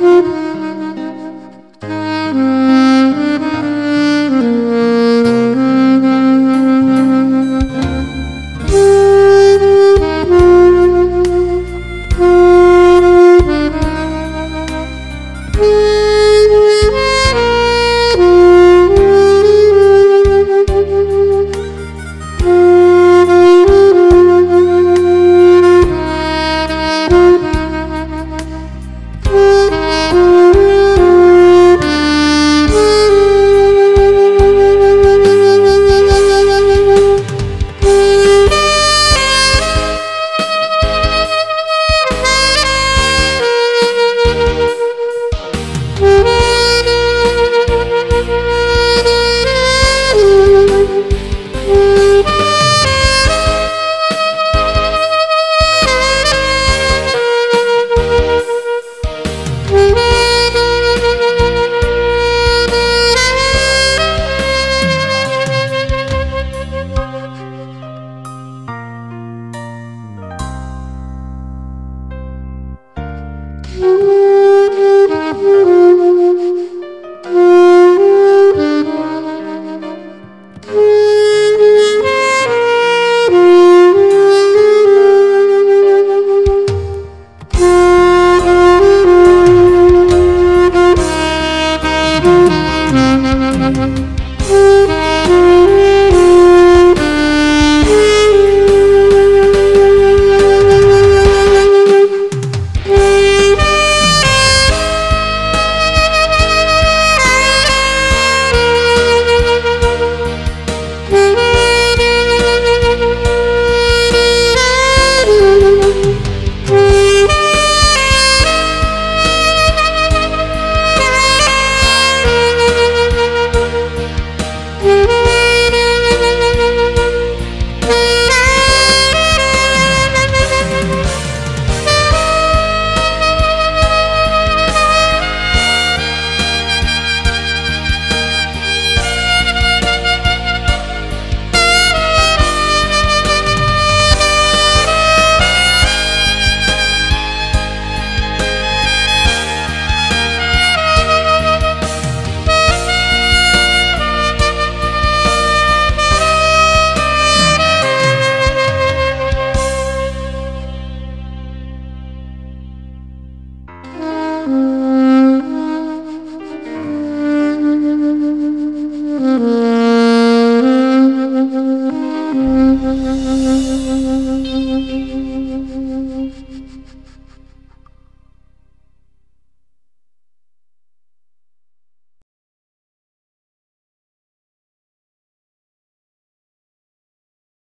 Mm-hmm.